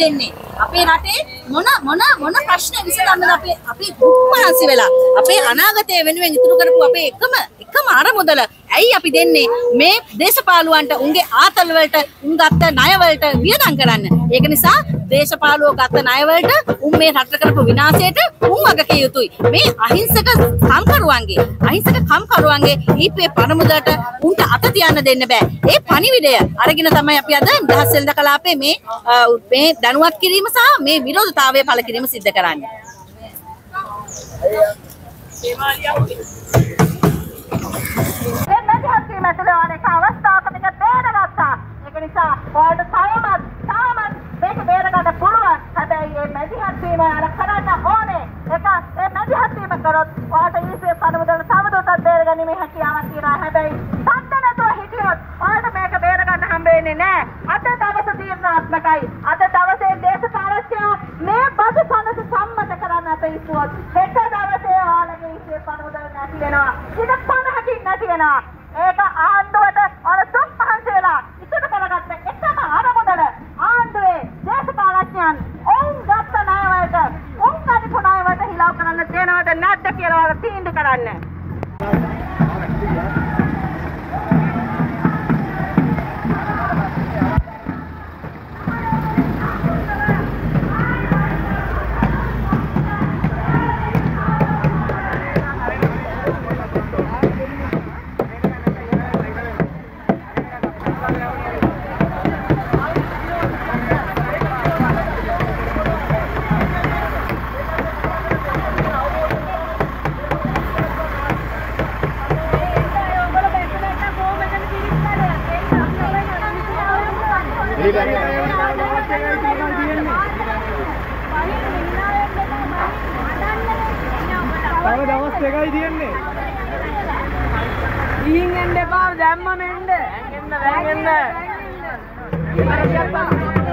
දෙන්නේ. අපේ රටේ මොන මොන මොන ප්‍රශ්න විසඳන්නද අපේ අපි මහන්සි වෙලා? අපේ අනාගතය වෙනුවෙන් ඉතුරු කරපු අපේ එකම එකම අරමුදල ඇයි අපි දෙන්නේ මේ දේශපාලුවන්ට උන්ගේ ආතල් වලට උන් ගත්ත ණය වලට වියදම් කරන්න. ඒක නිසා දේශපාලුවෝ ගත්ත ණය වලට උන් මේ රට කරපු විනාශයට උන් වගකිය යුතුයි. මේ අහිංසක කම්කරුවන්ගේ අහිංසක කම්කරුවන්ගේ ඊපේ පරමුදලට උන්ට අත තියන්න දෙන්න බෑ. ඒ පණිවිඩය අරගෙන තමයි අපි අද දහස් වෙළඳ කලාපේ මේ අ, මේ දැනුවත් කිරීම සහ මේ විරෝධතාවය පළ කිරීම සිද්ධ කරන්නේ. මේ මැදිහත් වීම ඇතුළේ අනෙක් අවස්ථාවක මේක බේරගත්තා. ඒක නිසා ඔයාලට තාමත් තාමත් මේක බේරගන්න පුළුවන්. හැබැයි මේ මැදිහත් වීම අර කරන්න ඕනේ. ඒක මේ මැදිහත් වීම කරොත් ඔයාලට ඊසේ පණවදල තවදුරටත් බේරගැනීමේ හැකියාවක් තියෙනවා. හැබැයි සත්‍ය නැතුව හිටියොත් ඔයාලට මේක බේරගන්න හම්බ වෙන්නේ නැහැ. අද දවස තීරණාත්මකයි. අද දවසේ දේශපාලකයෝ මේ බදු සනස සම්මත කරන්න අප ඉස්සුවොත් හෙට දවසේ ඔයාලගේ ඊසේ පණවදල නැති වෙනවා. ඉත 50කින් නැති වෙනවා. ඒක ආණ්ඩුවට ඔය දුක් පහන්සි වෙලා ඉතුරු කරගත්ත එකම අරමුදල ආණ්ඩුවේ දේශපාලඥයන් ඔවුන් ගත්ත ණයවලට උන් අනිපු ණයවලට හිලව් කරන්න දෙනවද නැද්ද කියලා ඔයාලා තීන්දුව කරන්න. තව දවස් දෙකයි තියෙන්නේ. ගිහින් එන්න එපා දැම්මම එන්න. දැන් එන්න දැන් එන්න.